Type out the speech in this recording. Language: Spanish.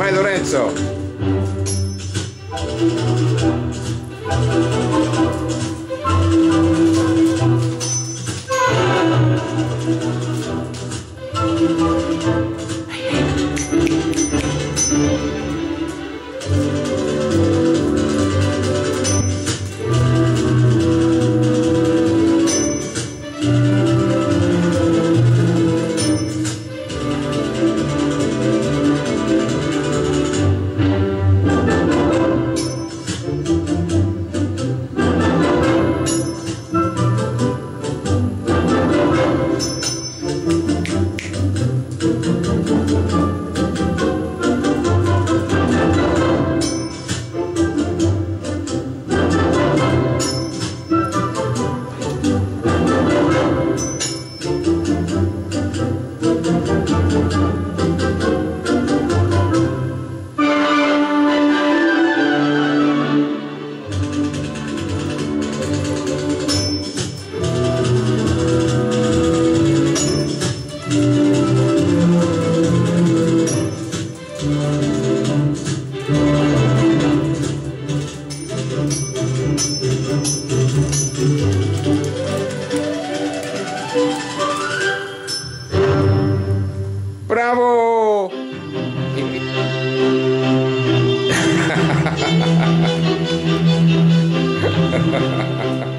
Vai Lorenzo! Thank ¡Bravo!